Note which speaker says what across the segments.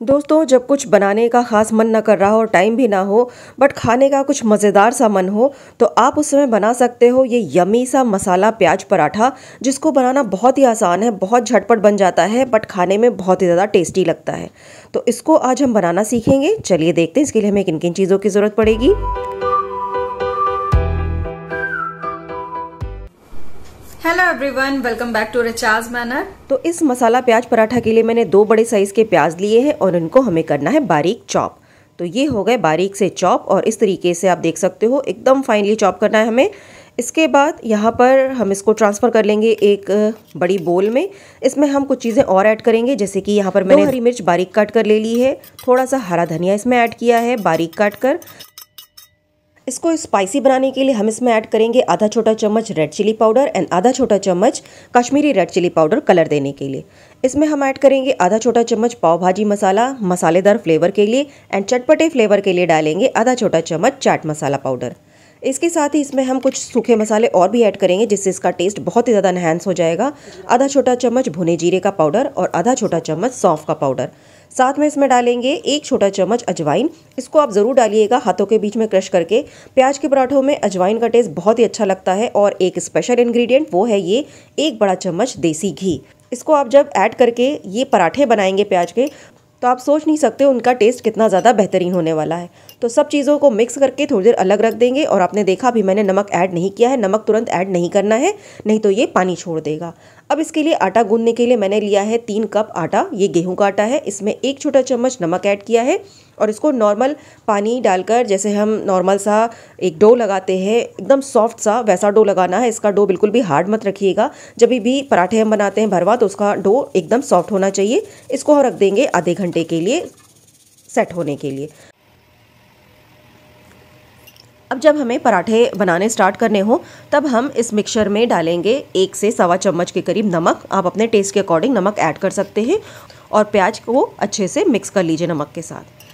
Speaker 1: दोस्तों, जब कुछ बनाने का ख़ास मन ना कर रहा हो, टाइम भी ना हो, बट खाने का कुछ मज़ेदार सा मन हो तो आप उस समय बना सकते हो ये यमी सा मसाला प्याज पराठा, जिसको बनाना बहुत ही आसान है, बहुत झटपट बन जाता है, बट खाने में बहुत ही ज़्यादा टेस्टी लगता है। तो इसको आज हम बनाना सीखेंगे। चलिए देखते हैं, इसके लिए हमें किन किन चीज़ों की ज़रूरत पड़ेगी।
Speaker 2: Hello everyone welcome back to recharge manor
Speaker 1: तो इस मसाला प्याज पराठा के लिए मैंने दो बड़े साइज़ के प्याज लिए हैं और इनको हमें करना है बारीक चॉप तो ये हो गए बारीक से चॉप और इस तरीके से आप देख सकते हो एकदम फाइनली चॉप करना है हमें. इसके बाद यहाँ पर हम इसको ट्रांसफ़र कर लेंगे एक बड़ी बोल में. इसमें हम कुछ चीज़ें और ऐड करेंगे जैसे कि यहाँ पर मैंने हरी मिर्च बारीक काट कर ले ली है थोड़ा सा हरा धनिया इसमें ऐड किया है बारीक काट कर. इसको स्पाइसी बनाने के लिए हम इसमें ऐड करेंगे आधा छोटा चम्मच रेड चिली पाउडर एंड आधा छोटा चम्मच Kashmiri red chilli powder colour देने के लिए। इसमें हम ऐड करेंगे आधा छोटा चम्मच पाव भाजी मसाला, मसालेदार फ्लेवर के लिए एंड चटपटे फ्लेवर के लिए डालेंगे आधा छोटा चम्मच चाट मसाला पाउडर इसके साथ ही इसमें हम कुछ सूखे मसाले और भी ऐड करेंगे जिससे इसका टेस्ट बहुत ही ज़्यादा इन्हेंस हो जाएगा। आधा छोटा चम्मच भुने जीरे का पाउडर और आधा छोटा चम्मच सौंफ का पाउडर साथ में इसमें डालेंगे एक छोटा चम्मच अजवाइन। इसको आप ज़रूर डालिएगा हाथों के बीच में क्रश करके। प्याज के पराठों में अजवाइन का टेस्ट बहुत ही अच्छा लगता है और एक स्पेशल इन्ग्रीडियंट वो है ये, एक बड़ा चम्मच देसी घी। इसको आप जब ऐड करके ये पराठे बनाएँगे प्याज के तो आप सोच नहीं सकते उनका टेस्ट कितना ज़्यादा बेहतरीन होने वाला है। तो सब चीज़ों को मिक्स करके थोड़ी देर अलग रख देंगे और आपने देखा अभी मैंने नमक ऐड नहीं किया है, नमक तुरंत ऐड नहीं करना है, नहीं तो ये पानी छोड़ देगा। अब इसके लिए आटा गूंदने के लिए मैंने लिया है तीन कप आटा, ये गेहूँ का आटा है, इसमें एक छोटा चम्मच नमक ऐड किया है। और इसको नॉर्मल पानी डालकर, जैसे हम नॉर्मल सा एक डो लगाते हैं, एकदम सॉफ्ट सा वैसा डो लगाना है, इसका डो बिल्कुल भी हार्ड मत रखिएगा। जब भी पराठे हम बनाते हैं भरवा तो उसका डो एकदम सॉफ्ट होना चाहिए। इसको हम रख देंगे आधे घंटे के लिए सेट होने के लिए। अब जब हमें पराठे बनाने स्टार्ट करने हो, तब हम इस मिक्सचर में डालेंगे एक से सवा चम्मच के करीब नमक। आप अपने टेस्ट के अकॉर्डिंग नमक ऐड कर सकते हैं और प्याज को अच्छे से मिक्स कर लीजिए नमक के साथ।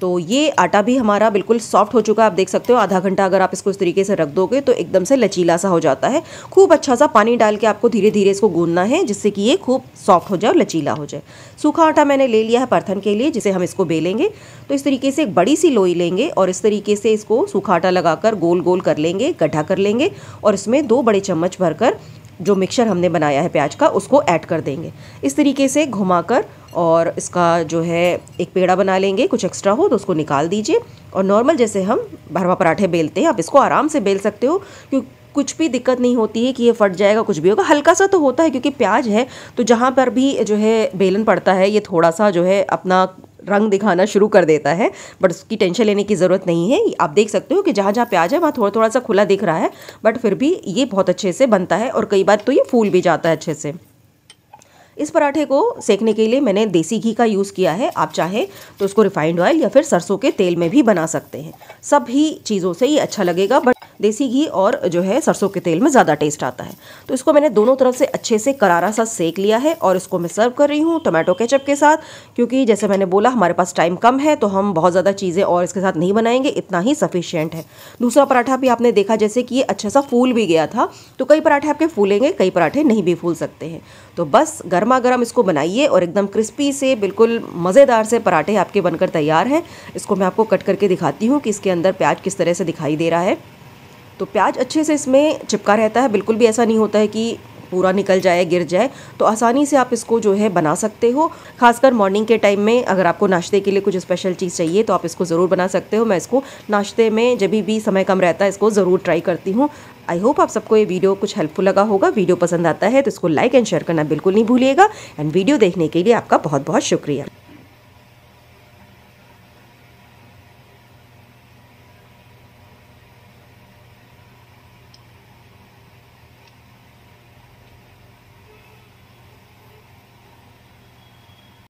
Speaker 1: तो ये आटा भी हमारा बिल्कुल सॉफ्ट हो चुका है, आप देख सकते हो, आधा घंटा अगर आप इसको इस तरीके से रख दोगे तो एकदम से लचीला सा हो जाता है। खूब अच्छा सा पानी डाल के आपको धीरे धीरे इसको गूंदना है, जिससे कि ये खूब सॉफ्ट हो जाए और लचीला हो जाए। सूखा आटा मैंने ले लिया है परथन के लिए, जिसे हम इसको बेलेंगे। तो इस तरीके से एक बड़ी सी लोई लेंगे और इस तरीके से इसको सूखा आटा लगाकर गोल गोल कर लेंगे, गड्ढा कर लेंगे और इसमें दो बड़े चम्मच भरकर जो मिक्सचर हमने बनाया है प्याज का, उसको ऐड कर देंगे। इस तरीके से घुमाकर और इसका जो है एक पेड़ा बना लेंगे, कुछ एक्स्ट्रा हो तो उसको निकाल दीजिए। और नॉर्मल जैसे हम भरवा पराठे बेलते हैं, आप इसको आराम से बेल सकते हो। क्योंकि कुछ भी दिक्कत नहीं होती है कि ये फट जाएगा, कुछ भी होगा। हल्का सा तो होता है क्योंकि प्याज है तो जहाँ पर भी जो है बेलन पड़ता है, ये थोड़ा सा जो है अपना रंग दिखाना शुरू कर देता है बट उसकी टेंशन लेने की ज़रूरत नहीं है। आप देख सकते हो कि जहाँ जहाँ प्याज है वहाँ थोड़ा थोड़ा सा खुला दिख रहा है बट फिर भी ये बहुत अच्छे से बनता है और कई बार तो ये फूल भी जाता है अच्छे से। इस पराठे को सेकने के लिए मैंने देसी घी का यूज़ किया है। आप चाहे तो उसको रिफाइंड ऑयल या फिर सरसों के तेल में भी बना सकते हैं। सभी चीज़ों से ये अच्छा लगेगा बट देसी घी और जो है सरसों के तेल में ज़्यादा टेस्ट आता है। तो इसको मैंने दोनों तरफ़ से अच्छे से करारा सा सेक लिया है और इसको मैं सर्व कर रही हूँ टोमेटो केचप के साथ, क्योंकि जैसे मैंने बोला, हमारे पास टाइम कम है तो हम बहुत ज़्यादा चीज़ें और इसके साथ नहीं बनाएँगे, इतना ही सफिशियंट है। दूसरा पराठा भी आपने देखा, जैसे कि ये अच्छा सा फूल भी गया था तो कई पराठे आपके फूलेंगे, कई पराठे नहीं भी फूल सकते हैं। तो बस गर्मा गर्म इसको बनाइए और एकदम क्रिस्पी से, बिल्कुल मज़ेदार से पराठे आपके बनकर तैयार हैं। इसको मैं आपको कट करके दिखाती हूँ कि इसके अंदर प्याज किस तरह से दिखाई दे रहा है। तो प्याज अच्छे से इसमें चिपका रहता है। बिल्कुल भी ऐसा नहीं होता है कि पूरा निकल जाए, गिर जाए। तो आसानी से आप इसको जो है बना सकते हो। खासकर मॉर्निंग के टाइम में अगर आपको नाश्ते के लिए कुछ स्पेशल चीज़ चाहिए तो आप इसको ज़रूर बना सकते हो। मैं इसको नाश्ते में जब भी समय कम रहता है, इसको ज़रूर ट्राई करती हूँ। आई होप आप सबको ये वीडियो कुछ हेल्पफुल लगा होगा। वीडियो पसंद आता है तो इसको लाइक एंड शेयर करना बिल्कुल नहीं भूलिएगा। एंड वीडियो देखने के लिए आपका बहुत बहुत शुक्रिया।